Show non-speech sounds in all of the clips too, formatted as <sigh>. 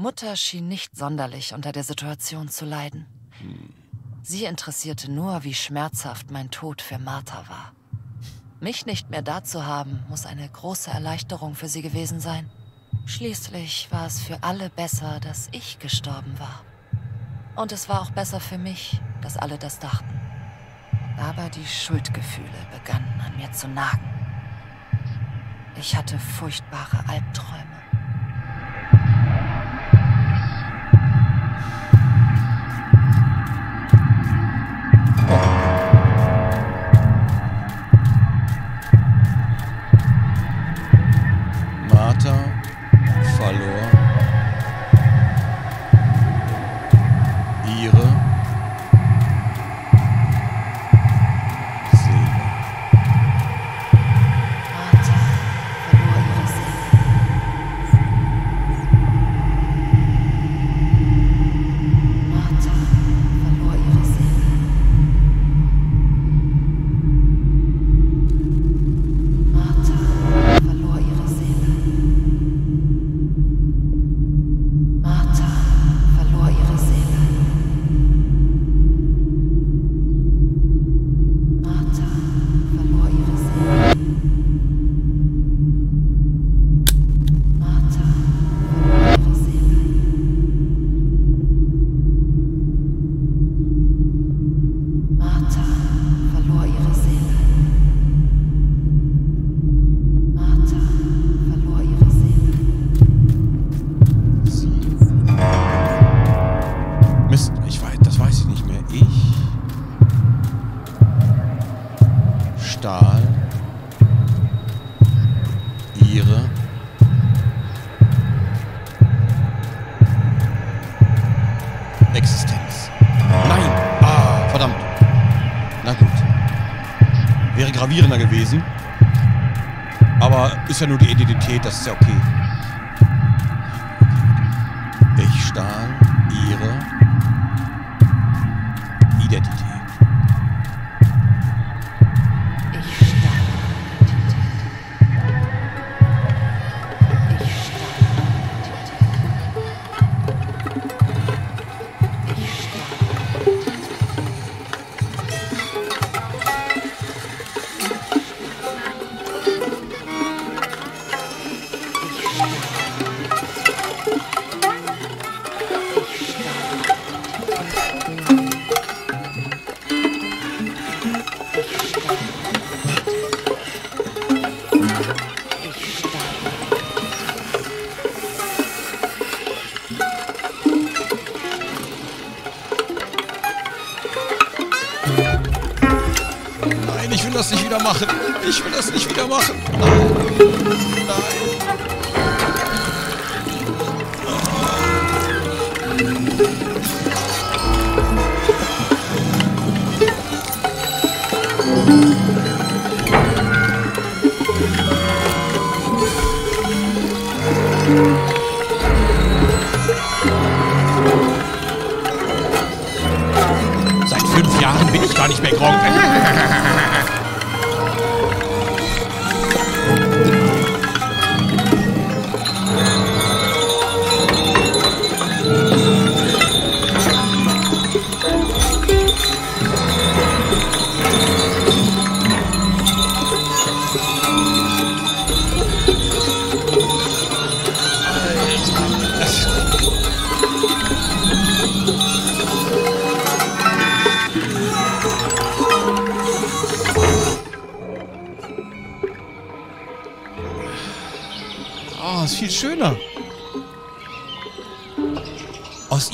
Mutter schien nicht sonderlich unter der Situation zu leiden. Sie interessierte nur, wie schmerzhaft mein Tod für Martha war. Mich nicht mehr da zu haben, muss eine große Erleichterung für sie gewesen sein. Schließlich war es für alle besser, dass ich gestorben war. Und es war auch besser für mich, dass alle das dachten. Aber die Schuldgefühle begannen an mir zu nagen. Ich hatte furchtbare Albträume. Ihre Existenz. Nein! Ah, verdammt. Na gut. Wäre gravierender gewesen. Aber ist ja nur die Identität, das ist ja okay. Ich stahl machen. Ich will das nicht wieder machen. Nein. Nein.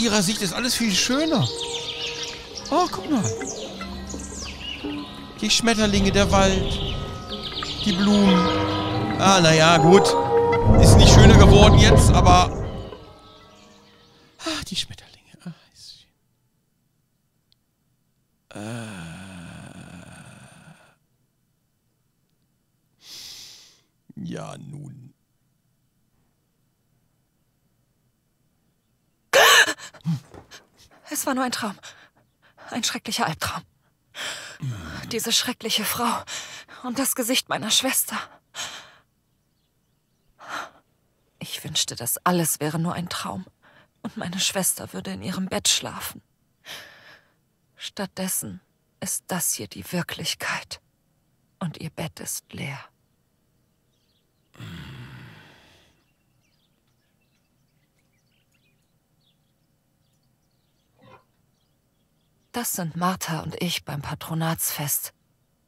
Ihrer Sicht ist alles viel schöner. Oh, guck mal. Die Schmetterlinge, der Wald, die Blumen. Ah, naja, gut. Ist nicht schöner geworden jetzt, aber... Ah, die Schmetterlinge. Ah, ist schön. Äh. Ja, nun. Es war nur ein Traum. Ein schrecklicher Albtraum. Diese schreckliche Frau und das Gesicht meiner Schwester. Ich wünschte, das alles wäre nur ein Traum. und meine Schwester würde in ihrem Bett schlafen. Stattdessen ist das hier die Wirklichkeit. Und ihr Bett ist leer. Das sind Martha und ich beim Patronatsfest.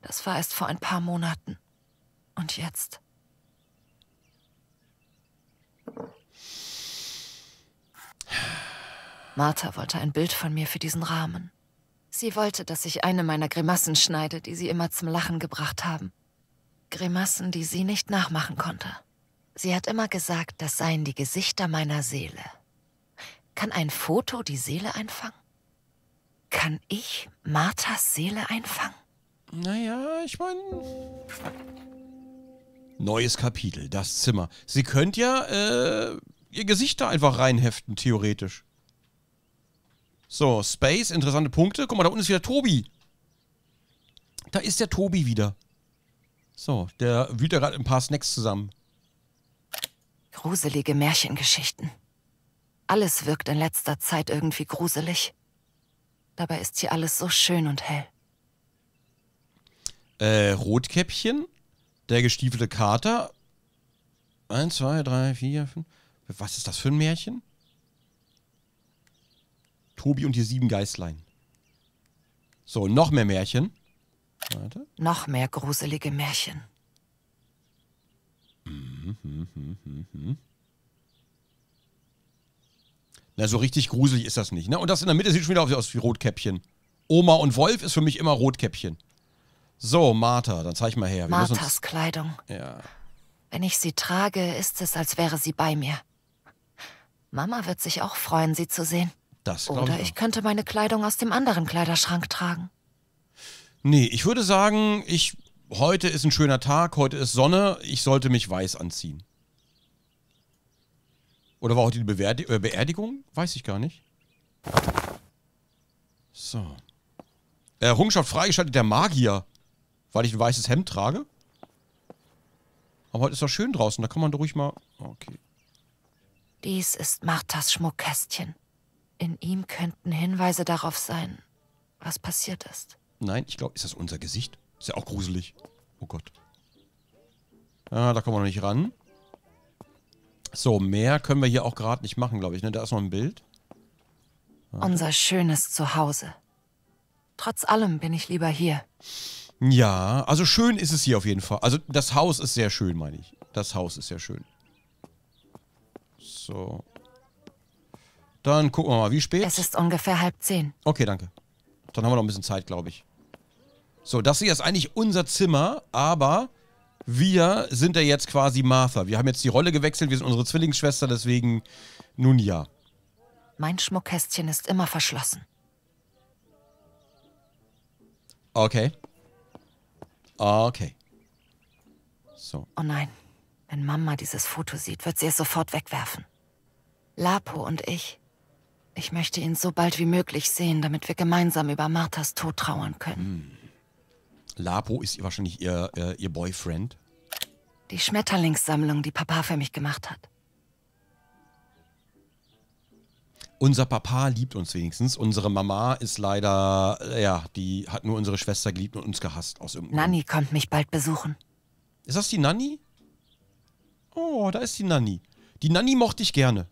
Das war erst vor ein paar Monaten. Und jetzt? Martha wollte ein Bild von mir für diesen Rahmen. Sie wollte, dass ich eine meiner Grimassen schneide, die sie immer zum Lachen gebracht haben. Grimassen, die sie nicht nachmachen konnte. Sie hat immer gesagt, das seien die Gesichter meiner Seele. Kann ein Foto die Seele einfangen? Kann ich Marthas Seele einfangen? Naja, ich meine. Neues Kapitel, das Zimmer. Sie könnt ja äh, ihr Gesicht da einfach reinheften, theoretisch. So, Space, interessante Punkte. Guck mal, da unten ist wieder Tobi. Da ist der Tobi wieder. So, der wühlt ja gerade ein paar Snacks zusammen. Gruselige Märchengeschichten. Alles wirkt in letzter Zeit irgendwie gruselig. Dabei ist hier alles so schön und hell. Äh, Rotkäppchen, der gestiefelte Kater. Eins, zwei, drei, vier, fünf. Was ist das für ein Märchen? Tobi und die sieben Geißlein. So, noch mehr Märchen. Warte. Noch mehr gruselige Märchen. Mhm, mhm, mhm, mhm. mhm. Na, so richtig gruselig ist das nicht. Ne? Und das in der Mitte sieht schon wieder aus wie Rotkäppchen. Oma und Wolf ist für mich immer Rotkäppchen. So, Martha, dann zeig mal her. Wir Marthas. Kleidung. Ja. Wenn ich sie trage, ist es, als wäre sie bei mir. Mama wird sich auch freuen, sie zu sehen. Das Oder ich, ich könnte meine Kleidung aus dem anderen Kleiderschrank tragen. Nee, ich würde sagen, ich. Heute ist ein schöner Tag, heute ist Sonne, ich sollte mich weiß anziehen. Oder war heute die Beerdi äh, Beerdigung? Weiß ich gar nicht. So. Errungenschaft freigeschaltet der Magier. Weil ich ein weißes Hemd trage. Aber heute ist doch schön draußen, da kann man ruhig mal... Okay. Dies ist Marthas Schmuckkästchen. In ihm könnten Hinweise darauf sein, was passiert ist. Nein, ich glaube, ist das unser Gesicht? Ist ja auch gruselig. Oh Gott. Ah, da kommen wir noch nicht ran. So, mehr können wir hier auch gerade nicht machen, glaube ich. Ne? Da ist noch ein Bild. Ah. Unser schönes Zuhause. Trotz allem bin ich lieber hier. Ja, also schön ist es hier auf jeden Fall. Also das Haus ist sehr schön, meine ich. Das Haus ist sehr schön. So. Dann gucken wir mal, wie spät? Es ist ungefähr halb zehn. Okay, danke. Dann haben wir noch ein bisschen Zeit, glaube ich. So, das hier ist eigentlich unser Zimmer, aber wir sind ja jetzt quasi Martha. Wir haben jetzt die Rolle gewechselt, wir sind unsere Zwillingsschwester, deswegen nun ja. Mein Schmuckkästchen ist immer verschlossen. Okay. Okay. So. Oh nein. Wenn Mama dieses Foto sieht, wird sie es sofort wegwerfen. Lapo und ich. Ich möchte ihn so bald wie möglich sehen, damit wir gemeinsam über Marthas Tod trauern können. Hm. Lapo ist wahrscheinlich ihr, äh, ihr Boyfriend. Die Schmetterlingssammlung, die Papa für mich gemacht hat. Unser Papa liebt uns wenigstens. Unsere Mama ist leider, äh, ja, die hat nur unsere Schwester geliebt und uns gehasst aus irgendeinem Nanny kommt mich bald besuchen. Ist das die Nanny? Oh, da ist die Nanny. Die Nanny mochte ich gerne.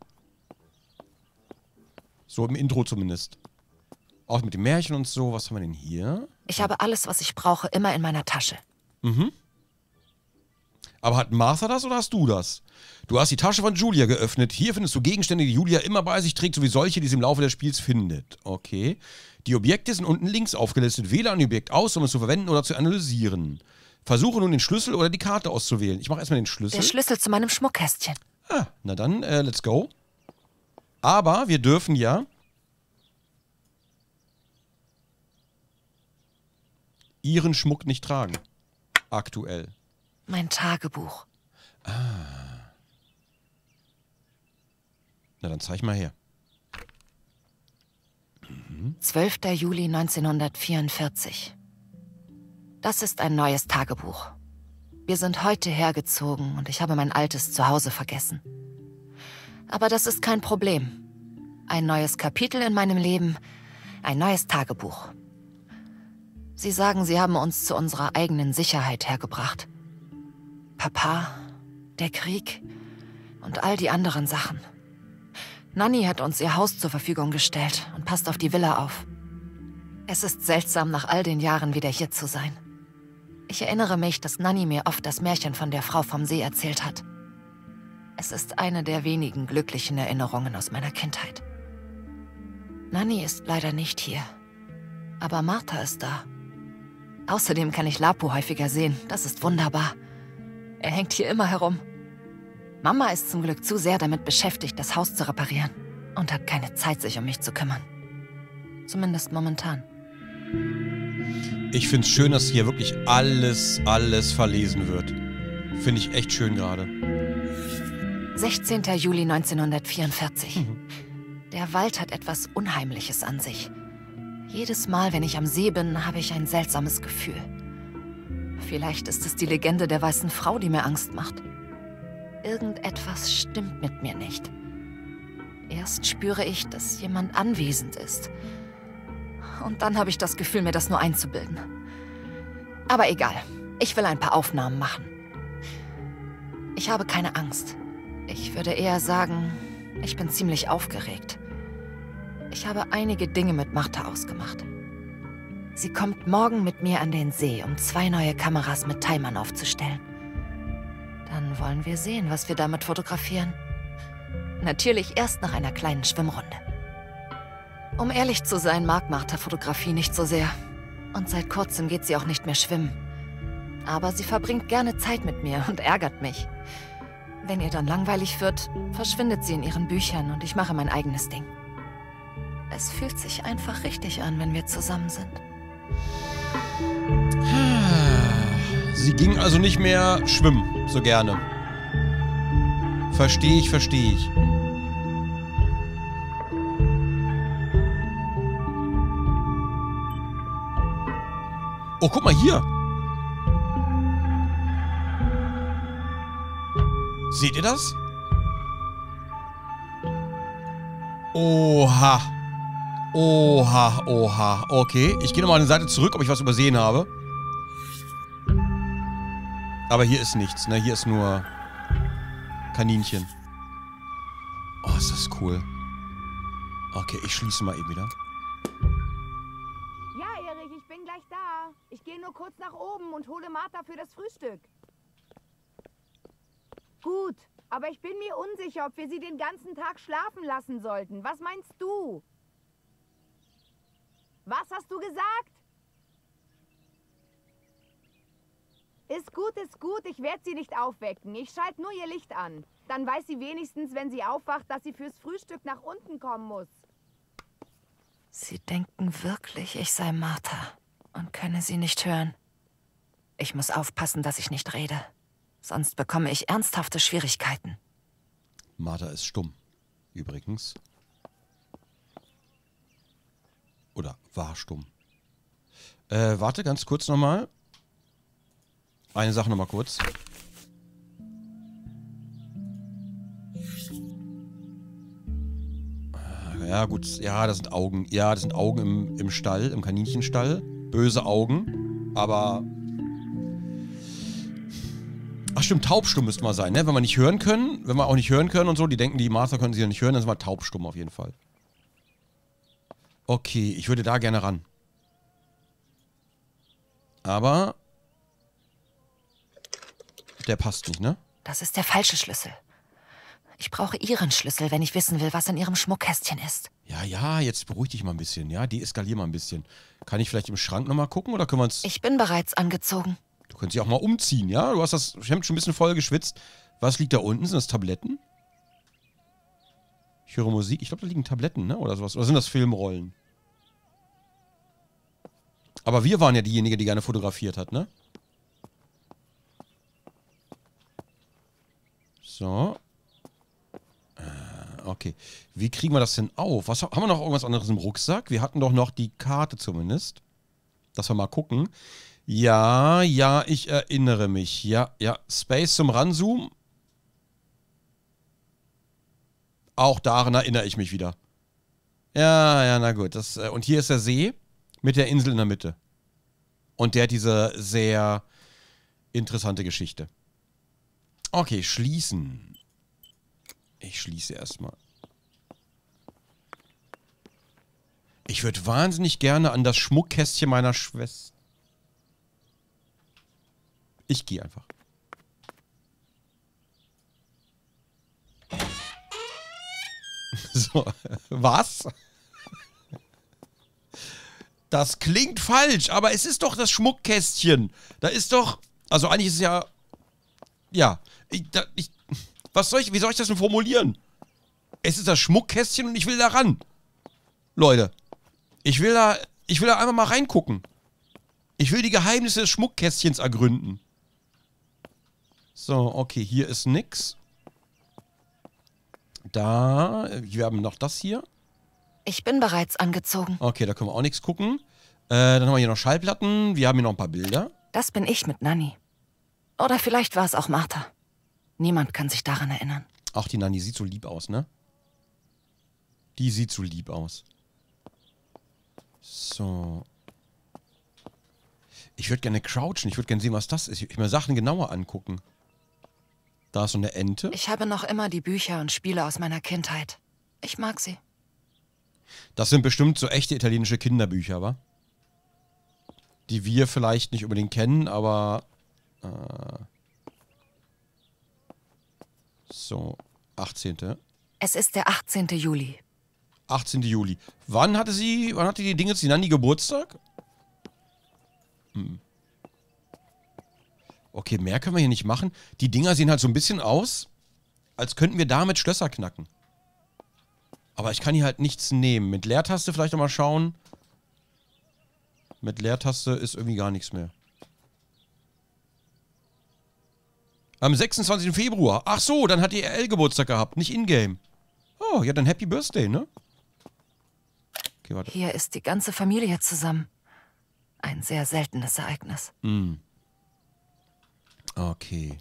So im Intro zumindest. Auch mit dem Märchen und so. Was haben wir denn hier? Ich habe alles, was ich brauche, immer in meiner Tasche. Mhm. Aber hat Martha das oder hast du das? Du hast die Tasche von Julia geöffnet. Hier findest du Gegenstände, die Julia immer bei sich trägt, sowie solche, die sie im Laufe des Spiels findet. Okay. Die Objekte sind unten links aufgelistet. Wähle ein Objekt aus, um es zu verwenden oder zu analysieren. Versuche nun den Schlüssel oder die Karte auszuwählen. Ich mache erstmal den Schlüssel. Der Schlüssel zu meinem Schmuckkästchen. Ah, na dann, äh, let's go. Aber wir dürfen ja ihren Schmuck nicht tragen. Aktuell. Mein Tagebuch. Ah. Na, dann zeig mal her. Mhm. 12. Juli 1944. Das ist ein neues Tagebuch. Wir sind heute hergezogen und ich habe mein altes Zuhause vergessen. Aber das ist kein Problem. Ein neues Kapitel in meinem Leben, ein neues Tagebuch. Sie sagen, Sie haben uns zu unserer eigenen Sicherheit hergebracht. Papa, der Krieg und all die anderen Sachen. Nanny hat uns ihr Haus zur Verfügung gestellt und passt auf die Villa auf. Es ist seltsam, nach all den Jahren wieder hier zu sein. Ich erinnere mich, dass Nanny mir oft das Märchen von der Frau vom See erzählt hat. Es ist eine der wenigen glücklichen Erinnerungen aus meiner Kindheit. Nanny ist leider nicht hier. Aber Martha ist da. Außerdem kann ich Lapu häufiger sehen. Das ist wunderbar. Er hängt hier immer herum. Mama ist zum Glück zu sehr damit beschäftigt, das Haus zu reparieren und hat keine Zeit, sich um mich zu kümmern. Zumindest momentan. Ich finde es schön, dass hier wirklich alles, alles verlesen wird. Finde ich echt schön gerade. 16. Juli 1944. Mhm. Der Wald hat etwas Unheimliches an sich. Jedes Mal, wenn ich am See bin, habe ich ein seltsames Gefühl. Vielleicht ist es die Legende der weißen Frau, die mir Angst macht. Irgendetwas stimmt mit mir nicht. Erst spüre ich, dass jemand anwesend ist. Und dann habe ich das Gefühl, mir das nur einzubilden. Aber egal, ich will ein paar Aufnahmen machen. Ich habe keine Angst. Ich würde eher sagen, ich bin ziemlich aufgeregt. Ich habe einige Dinge mit Martha ausgemacht. Sie kommt morgen mit mir an den See, um zwei neue Kameras mit Timern aufzustellen. Dann wollen wir sehen, was wir damit fotografieren. Natürlich erst nach einer kleinen Schwimmrunde. Um ehrlich zu sein, mag Martha Fotografie nicht so sehr. Und seit kurzem geht sie auch nicht mehr schwimmen. Aber sie verbringt gerne Zeit mit mir und ärgert mich. Wenn ihr dann langweilig wird, verschwindet sie in ihren Büchern und ich mache mein eigenes Ding. Es fühlt sich einfach richtig an, wenn wir zusammen sind. Sie ging also nicht mehr schwimmen, so gerne. Verstehe ich, verstehe ich. Oh, guck mal hier. Seht ihr das? Oha. Oha, oha. Okay, ich gehe nochmal die Seite zurück, ob ich was übersehen habe. Aber hier ist nichts, ne? Hier ist nur Kaninchen. Oh, ist das cool. Okay, ich schließe mal eben wieder. Ja, Erik, ich bin gleich da. Ich gehe nur kurz nach oben und hole Martha für das Frühstück. Gut, aber ich bin mir unsicher, ob wir sie den ganzen Tag schlafen lassen sollten. Was meinst du? Was hast du gesagt? Ist gut, ist gut. Ich werde sie nicht aufwecken. Ich schalte nur ihr Licht an. Dann weiß sie wenigstens, wenn sie aufwacht, dass sie fürs Frühstück nach unten kommen muss. Sie denken wirklich, ich sei Martha und könne sie nicht hören. Ich muss aufpassen, dass ich nicht rede. Sonst bekomme ich ernsthafte Schwierigkeiten. Martha ist stumm. Übrigens. Oder war stumm. Äh, warte ganz kurz nochmal. Eine Sache nochmal kurz. Äh, ja, gut. Ja, das sind Augen. Ja, das sind Augen im, im Stall, im Kaninchenstall. Böse Augen. Aber. Ach stimmt, taubstumm müsste mal sein, ne? Wenn wir nicht hören können, wenn wir auch nicht hören können und so, die denken, die Master können sie ja nicht hören, dann sind wir taubstumm auf jeden Fall. Okay, ich würde da gerne ran. Aber der passt nicht, ne? Das ist der falsche Schlüssel. Ich brauche Ihren Schlüssel, wenn ich wissen will, was in Ihrem Schmuckkästchen ist. Ja, ja, jetzt beruhig dich mal ein bisschen, ja? Deeskalier mal ein bisschen. Kann ich vielleicht im Schrank nochmal gucken oder können wir uns... Ich bin bereits angezogen. Du könntest dich auch mal umziehen, ja? Du hast das Hemd schon ein bisschen voll geschwitzt. Was liegt da unten? Sind das Tabletten? Ich höre Musik. Ich glaube, da liegen Tabletten, ne? Oder sowas. Oder sind das Filmrollen? Aber wir waren ja diejenige, die gerne fotografiert hat, ne? So. Äh, okay. Wie kriegen wir das denn auf? Was, haben wir noch irgendwas anderes im Rucksack? Wir hatten doch noch die Karte zumindest. Dass wir mal gucken. Ja, ja, ich erinnere mich. Ja, ja. Space zum Ranzoomen. Auch daran erinnere ich mich wieder. Ja, ja, na gut. Das, äh, und hier ist der See mit der Insel in der Mitte. Und der hat diese sehr interessante Geschichte. Okay, schließen. Ich schließe erstmal. Ich würde wahnsinnig gerne an das Schmuckkästchen meiner Schwester. Ich gehe einfach. <laughs> So, was? Das klingt falsch, aber es ist doch das Schmuckkästchen. Da ist doch. Also eigentlich ist es ja. Ja. Ich, da, ich, was soll ich. Wie soll ich das denn formulieren? Es ist das Schmuckkästchen und ich will da ran. Leute. Ich will da. Ich will da einfach mal reingucken. Ich will die Geheimnisse des Schmuckkästchens ergründen. So, okay, hier ist nix. Da, wir haben noch das hier. Ich bin bereits angezogen. Okay, da können wir auch nichts gucken. Äh, dann haben wir hier noch Schallplatten. Wir haben hier noch ein paar Bilder. Das bin ich mit Nanny. Oder vielleicht war es auch Martha. Niemand kann sich daran erinnern. Ach, die Nanny sieht so lieb aus, ne? Die sieht so lieb aus. So. Ich würde gerne crouchen. Ich würde gerne sehen, was das ist. Ich würde mir Sachen genauer angucken. Da ist so eine Ente. Ich habe noch immer die Bücher und Spiele aus meiner Kindheit. Ich mag sie. Das sind bestimmt so echte italienische Kinderbücher, wa? Die wir vielleicht nicht unbedingt kennen, aber. Äh, so, 18. Es ist der 18. Juli. 18. Juli. Wann hatte sie, wann hatte die Dinge zu Nanni Geburtstag? Hm. Okay, mehr können wir hier nicht machen. Die Dinger sehen halt so ein bisschen aus, als könnten wir damit Schlösser knacken. Aber ich kann hier halt nichts nehmen. Mit Leertaste vielleicht nochmal schauen. Mit Leertaste ist irgendwie gar nichts mehr. Am 26. Februar. Ach so, dann hat die RL Geburtstag gehabt, nicht in-game. Oh, ja, dann Happy Birthday, ne? Okay, warte. Hier ist die ganze Familie zusammen. Ein sehr seltenes Ereignis. Hm. Okay.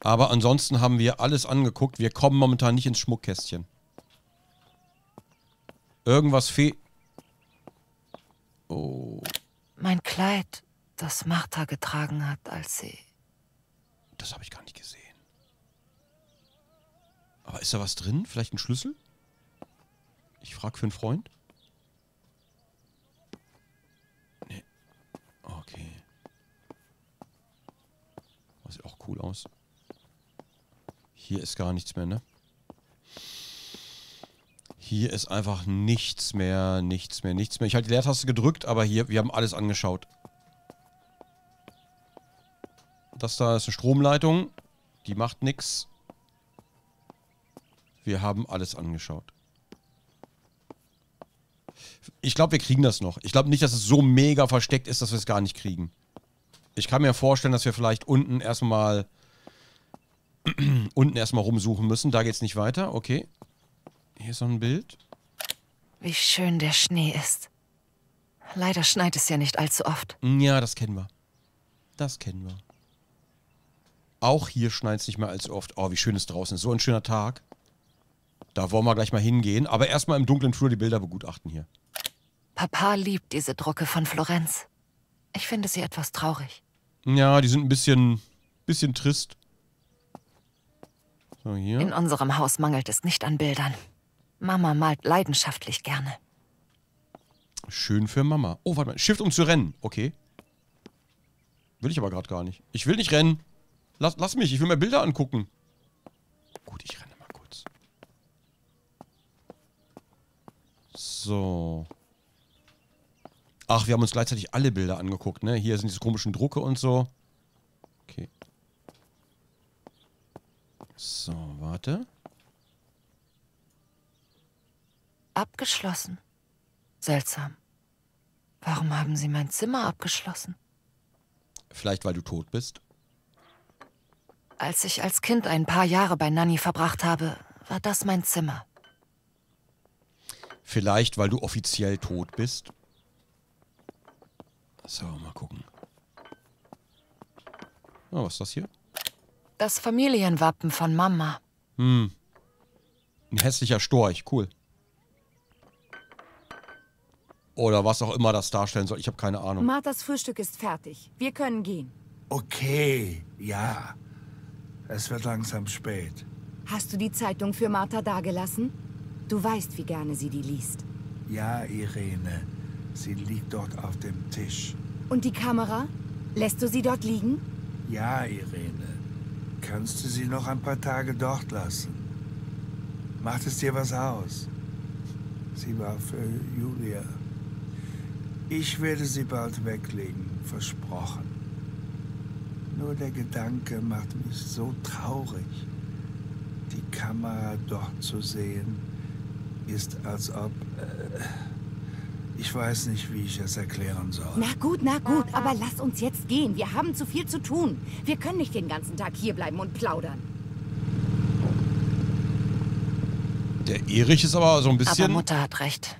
Aber ansonsten haben wir alles angeguckt. Wir kommen momentan nicht ins Schmuckkästchen. Irgendwas fehlt. Oh. Mein Kleid, das Martha getragen hat, als sie... Das habe ich gar nicht gesehen. Aber ist da was drin? Vielleicht ein Schlüssel? Ich frage für einen Freund. Sieht auch cool aus. Hier ist gar nichts mehr, ne? Hier ist einfach nichts mehr, nichts mehr, nichts mehr. Ich halte die Leertaste gedrückt, aber hier, wir haben alles angeschaut. Das da ist eine Stromleitung. Die macht nichts. Wir haben alles angeschaut. Ich glaube, wir kriegen das noch. Ich glaube nicht, dass es so mega versteckt ist, dass wir es gar nicht kriegen. Ich kann mir vorstellen, dass wir vielleicht unten erstmal <clears throat> unten erstmal rumsuchen müssen. Da geht es nicht weiter. Okay. Hier ist noch ein Bild. Wie schön der Schnee ist. Leider schneit es ja nicht allzu oft. Ja, das kennen wir. Das kennen wir. Auch hier schneit es nicht mehr allzu oft. Oh, wie schön es draußen ist. So ein schöner Tag. Da wollen wir gleich mal hingehen. Aber erstmal im dunklen Flur die Bilder begutachten hier. Papa liebt diese Drucke von Florenz. Ich finde sie etwas traurig. Ja, die sind ein bisschen, bisschen trist. So, hier. In unserem Haus mangelt es nicht an Bildern. Mama malt leidenschaftlich gerne. Schön für Mama. Oh, warte mal. Shift um zu rennen. Okay. Will ich aber gerade gar nicht. Ich will nicht rennen. Lass, lass mich. Ich will mir Bilder angucken. Gut, ich renne mal kurz. So. Ach, wir haben uns gleichzeitig alle Bilder angeguckt, ne? Hier sind diese komischen Drucke und so. Okay. So, warte. Abgeschlossen. Seltsam. Warum haben Sie mein Zimmer abgeschlossen? Vielleicht, weil du tot bist. Als ich als Kind ein paar Jahre bei Nanny verbracht habe, war das mein Zimmer. Vielleicht, weil du offiziell tot bist. So, mal gucken. Oh, was ist das hier? Das Familienwappen von Mama. Hm. Ein hässlicher Storch, cool. Oder was auch immer das darstellen soll. Ich habe keine Ahnung. Marthas Frühstück ist fertig. Wir können gehen. Okay, ja. Es wird langsam spät. Hast du die Zeitung für Martha dagelassen? Du weißt, wie gerne sie die liest. Ja, Irene. Sie liegt dort auf dem Tisch. Und die Kamera? Lässt du sie dort liegen? Ja, Irene. Kannst du sie noch ein paar Tage dort lassen? Macht es dir was aus? Sie war für Julia. Ich werde sie bald weglegen, versprochen. Nur der Gedanke macht mich so traurig. Die Kamera dort zu sehen, ist als ob... Äh, ich weiß nicht, wie ich es erklären soll. Na gut, na gut, aber lass uns jetzt gehen. Wir haben zu viel zu tun. Wir können nicht den ganzen Tag hierbleiben und plaudern. Der Erich ist aber so ein bisschen. Aber Mutter hat recht.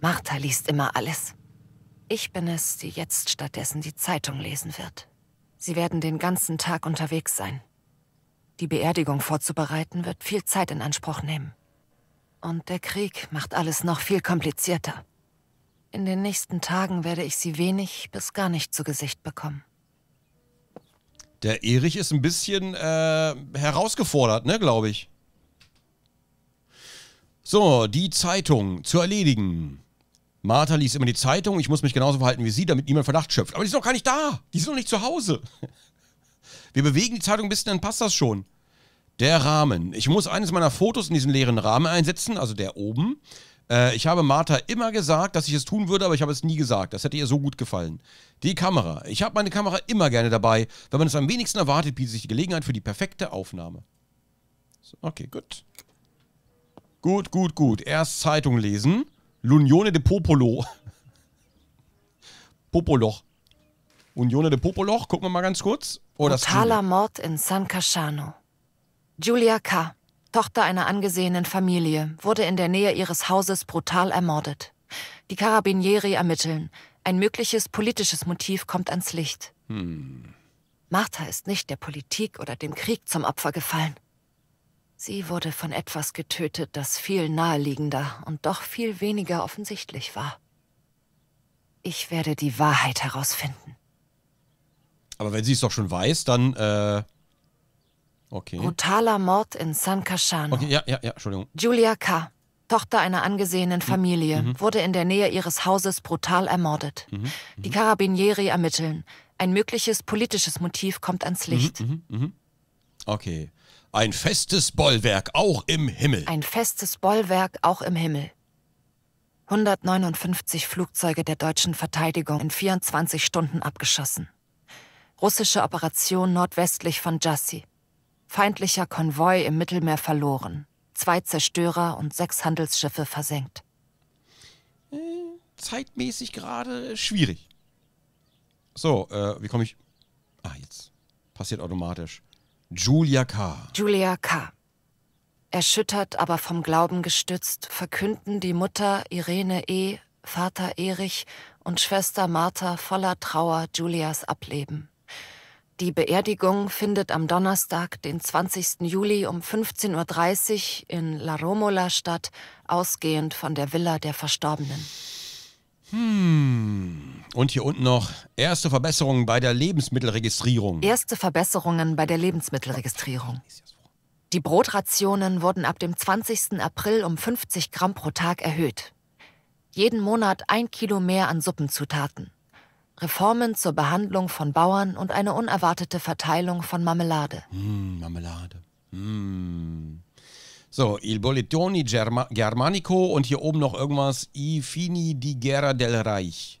Martha liest immer alles. Ich bin es, die jetzt stattdessen die Zeitung lesen wird. Sie werden den ganzen Tag unterwegs sein. Die Beerdigung vorzubereiten wird viel Zeit in Anspruch nehmen. Und der Krieg macht alles noch viel komplizierter. In den nächsten Tagen werde ich sie wenig bis gar nicht zu Gesicht bekommen. Der Erich ist ein bisschen äh, herausgefordert, ne, glaube ich. So, die Zeitung zu erledigen. Martha liest immer die Zeitung. Ich muss mich genauso verhalten wie sie, damit niemand Verdacht schöpft. Aber die sind noch gar nicht da. Die sind noch nicht zu Hause. <laughs> Wir bewegen die Zeitung ein bisschen, dann passt das schon. Der Rahmen. Ich muss eines meiner Fotos in diesen leeren Rahmen einsetzen, also der oben. Äh, ich habe Martha immer gesagt, dass ich es tun würde, aber ich habe es nie gesagt. Das hätte ihr so gut gefallen. Die Kamera. Ich habe meine Kamera immer gerne dabei. Wenn man es am wenigsten erwartet, bietet sich die Gelegenheit für die perfekte Aufnahme. So, okay, gut. Gut, gut, gut. Erst Zeitung lesen. L'Unione de Popolo. <laughs> Popoloch. Unione de Popoloch, gucken wir mal ganz kurz. Oh, das Brutaler Mord in San Casciano. Giulia K., Tochter einer angesehenen Familie, wurde in der Nähe ihres Hauses brutal ermordet. Die Carabinieri ermitteln. Ein mögliches politisches Motiv kommt ans Licht. Martha ist nicht der Politik oder dem Krieg zum Opfer gefallen. Sie wurde von etwas getötet, das viel naheliegender und doch viel weniger offensichtlich war. Ich werde die Wahrheit herausfinden. Aber wenn sie es doch schon weiß, dann, äh. Okay. Brutaler Mord in San Casciano. Okay, ja, ja, ja, Entschuldigung. Julia K., Tochter einer angesehenen Familie, wurde in der Nähe ihres Hauses brutal ermordet. Die Carabinieri ermitteln. Ein mögliches politisches Motiv kommt ans Licht. Okay. Ein festes Bollwerk, auch im Himmel. Ein festes Bollwerk auch im Himmel. 159 Flugzeuge der deutschen Verteidigung in 24 Stunden abgeschossen. Russische Operation nordwestlich von Jassy. Feindlicher Konvoi im Mittelmeer verloren. Zwei Zerstörer und sechs Handelsschiffe versenkt. Zeitmäßig gerade schwierig. So, äh, wie komme ich. Ah, jetzt. Passiert automatisch. Julia K. Julia K. Erschüttert, aber vom Glauben gestützt, verkünden die Mutter Irene E., Vater Erich und Schwester Martha voller Trauer Julias Ableben. Die Beerdigung findet am Donnerstag, den 20. Juli um 15.30 Uhr in La Romola statt, ausgehend von der Villa der Verstorbenen. Und hier unten noch erste Verbesserungen bei der Lebensmittelregistrierung. Erste Verbesserungen bei der Lebensmittelregistrierung. Die Brotrationen wurden ab dem 20. April um 50 Gramm pro Tag erhöht. Jeden Monat ein Kilo mehr an Suppenzutaten. Reformen zur Behandlung von Bauern und eine unerwartete Verteilung von Marmelade. Mm, Marmelade. Mm. So, Il Bollettoni Germa Germanico und hier oben noch irgendwas I Fini di Guerra del Reich.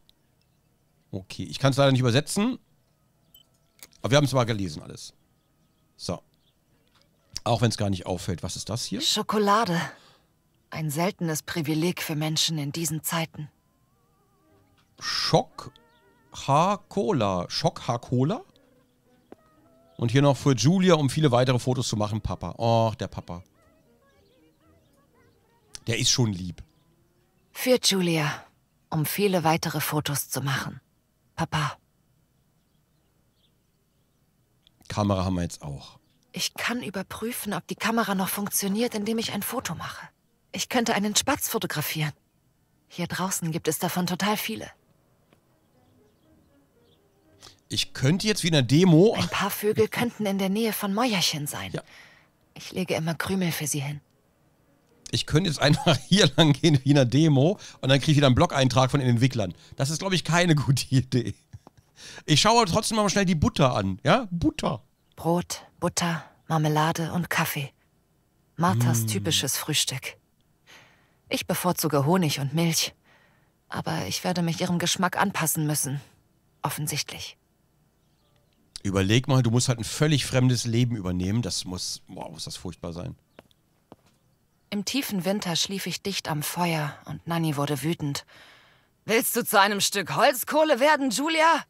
Okay, ich kann es leider nicht übersetzen. Aber wir haben es mal gelesen alles. So. Auch wenn es gar nicht auffällt. Was ist das hier? Schokolade. Ein seltenes Privileg für Menschen in diesen Zeiten. Schock H-Cola. Schock H-Cola? Und hier noch für Julia, um viele weitere Fotos zu machen, Papa. Oh, der Papa. Der ist schon lieb. Für Julia, um viele weitere Fotos zu machen. Papa, Kamera haben wir jetzt auch. ich kann überprüfen, ob die Kamera noch funktioniert, indem ich ein Foto mache. Ich könnte einen Spatz fotografieren. Hier draußen gibt es davon total viele. Ich könnte jetzt wie in einer Demo. Ein paar Vögel könnten in der Nähe von Mäuerchen sein. Ja. Ich lege immer Krümel für sie hin. Ich könnte jetzt einfach <laughs> hier lang gehen wie in einer Demo und dann kriege ich wieder einen Blog-Eintrag von den Entwicklern. Das ist, glaube ich, keine <laughs> gute Idee. Ich schaue aber trotzdem mal schnell die Butter an. Ja, Butter. Brot, Butter, Marmelade und Kaffee. Marthas typisches Frühstück. Ich bevorzuge Honig und Milch. Aber ich werde mich ihrem Geschmack anpassen müssen. Offensichtlich. Überleg mal, du musst halt ein völlig fremdes Leben übernehmen. Das muss, boah, muss das furchtbar sein. Im tiefen Winter schlief ich dicht am Feuer und Nanny wurde wütend. Willst du zu einem Stück Holzkohle werden, Julia?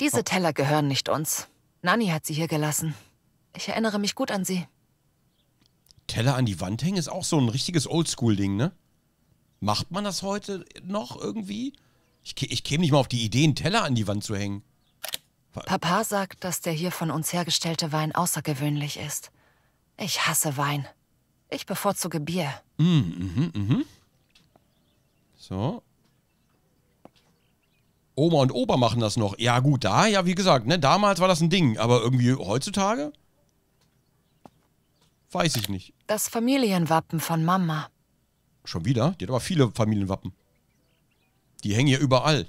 Diese Teller gehören nicht uns. Nanny hat sie hier gelassen. Ich erinnere mich gut an sie. Teller an die Wand hängen ist auch so ein richtiges Oldschool-Ding, ne? Macht man das heute noch irgendwie? Ich, ich käme nicht mal auf die Idee, einen Teller an die Wand zu hängen. Papa sagt, dass der hier von uns hergestellte Wein außergewöhnlich ist. Ich hasse Wein. Ich bevorzuge Bier. So. Oma und Opa machen das noch. Ja, gut, da, ja, wie gesagt, ne, damals war das ein Ding, aber irgendwie heutzutage? Weiß ich nicht. Das Familienwappen von Mama. Schon wieder? Die hat aber viele Familienwappen. Die hängen hier überall.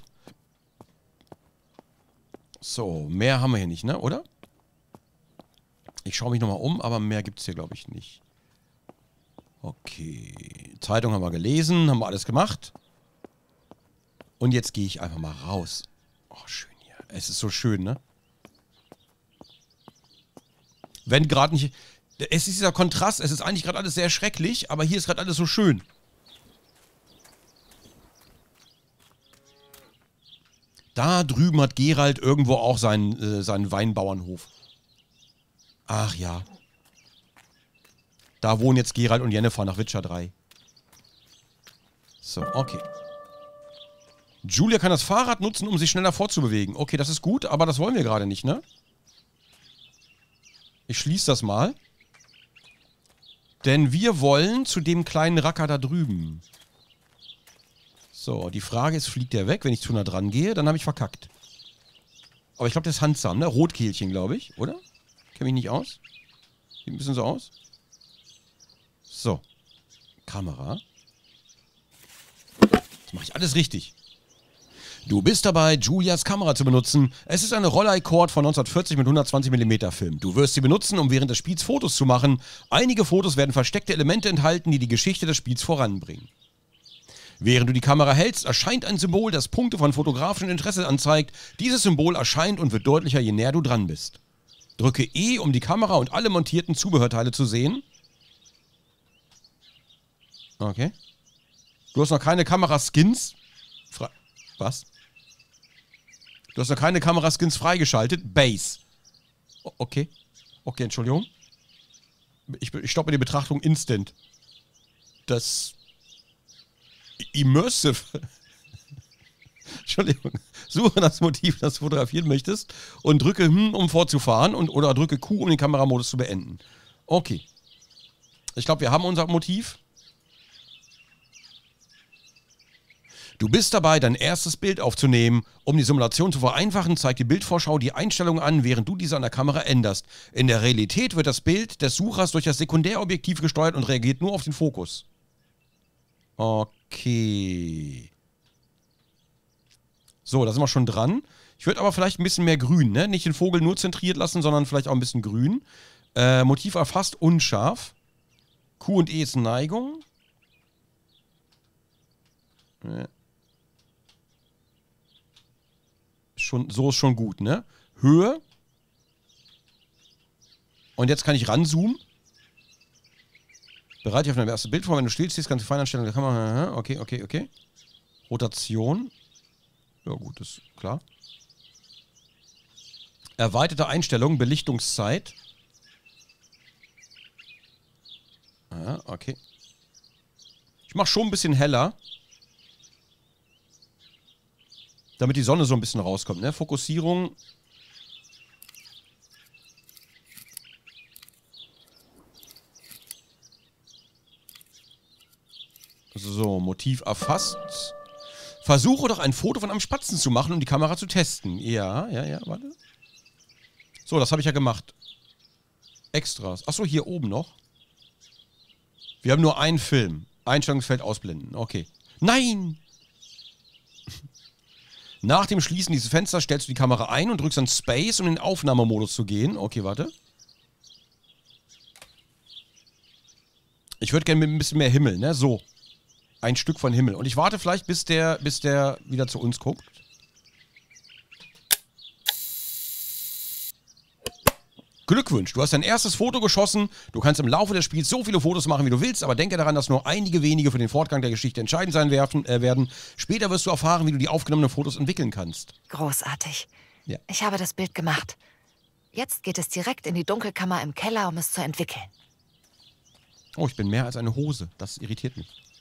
So, mehr haben wir hier nicht, ne? Oder? Ich schaue mich nochmal um, aber mehr gibt es hier, glaube ich, nicht. Okay. Zeitung haben wir gelesen, haben wir alles gemacht. Und jetzt gehe ich einfach mal raus. Oh, schön hier. Es ist so schön, ne? Wenn gerade nicht. Es ist dieser Kontrast, es ist eigentlich gerade alles sehr schrecklich, aber hier ist gerade alles so schön. Da drüben hat Gerald irgendwo auch seinen, äh, seinen Weinbauernhof. Ach ja. Da wohnen jetzt Gerald und Jennifer nach Witcher 3. So, okay. Julia kann das Fahrrad nutzen, um sich schneller fortzubewegen. Okay, das ist gut, aber das wollen wir gerade nicht, ne? Ich schließe das mal. Denn wir wollen zu dem kleinen Racker da drüben. So, die Frage ist, fliegt der weg? Wenn ich zu nah dran gehe, dann habe ich verkackt. Aber ich glaube, der ist handsam, ne? Rotkehlchen, glaube ich, oder? Kenne mich nicht aus. Sieht ein bisschen so aus. So. Kamera. Das mache ich alles richtig. Du bist dabei, Julias Kamera zu benutzen. Es ist eine Rollei-Cord von 1940 mit 120 mm Film. Du wirst sie benutzen, um während des Spiels Fotos zu machen. Einige Fotos werden versteckte Elemente enthalten, die die Geschichte des Spiels voranbringen. Während du die Kamera hältst, erscheint ein Symbol, das Punkte von fotografischem Interesse anzeigt. Dieses Symbol erscheint und wird deutlicher, je näher du dran bist. Drücke E, um die Kamera und alle montierten Zubehörteile zu sehen. Okay. Du hast noch keine Kameraskins. Fre Was? Du hast noch keine Kameraskins freigeschaltet. Base. O- Okay. Okay, Entschuldigung. Ich, ich stoppe die Betrachtung instant. Das. Immersive. <laughs> Entschuldigung. Suche das Motiv, das du fotografieren möchtest und drücke hm, um fortzufahren und oder drücke Q, um den Kameramodus zu beenden. Okay. Ich glaube, wir haben unser Motiv. Du bist dabei, dein erstes Bild aufzunehmen. Um die Simulation zu vereinfachen, zeigt die Bildvorschau die Einstellungen an, während du diese an der Kamera änderst. In der Realität wird das Bild des Suchers durch das Sekundärobjektiv gesteuert und reagiert nur auf den Fokus. Okay. So, da sind wir schon dran. Ich würde aber vielleicht ein bisschen mehr grün, ne? Nicht den Vogel nur zentriert lassen, sondern vielleicht auch ein bisschen grün. Äh, Motiv erfasst unscharf. Q und E ist Neigung. Schon, so ist schon gut, ne? Höhe. Und jetzt kann ich ranzoomen. Bereite auf dein erstes Bild vor. Wenn du stillstehst, kannst du fein anstellen. Da kann man. Okay, okay, okay. Rotation. Ja, gut, ist klar. Erweiterte Einstellungen, Belichtungszeit. Ah, okay. Ich mache schon ein bisschen heller. Damit die Sonne so ein bisschen rauskommt, ne? Fokussierung. So, Motiv erfasst. Versuche doch ein Foto von einem Spatzen zu machen, um die Kamera zu testen. Ja, ja, ja, warte. So, das habe ich ja gemacht. Extras. Achso, hier oben noch. Wir haben nur einen Film. Einstellungsfeld ausblenden. Okay. Nein! <laughs> Nach dem Schließen dieses Fensters stellst du die Kamera ein und drückst dann Space, um in den Aufnahmemodus zu gehen. Okay, warte. Ich würde gerne mit ein bisschen mehr Himmel, ne? So. Ein Stück von Himmel. Und ich warte vielleicht, bis der, bis der wieder zu uns guckt. Glückwunsch, du hast dein erstes Foto geschossen. Du kannst im Laufe des Spiels so viele Fotos machen, wie du willst, aber denke daran, dass nur einige wenige für den Fortgang der Geschichte entscheidend sein werfen, äh, werden. Später wirst du erfahren, wie du die aufgenommenen Fotos entwickeln kannst. Großartig. Ja. Ich habe das Bild gemacht. Jetzt geht es direkt in die Dunkelkammer im Keller, um es zu entwickeln. Oh, ich bin mehr als eine Hose. Das irritiert mich.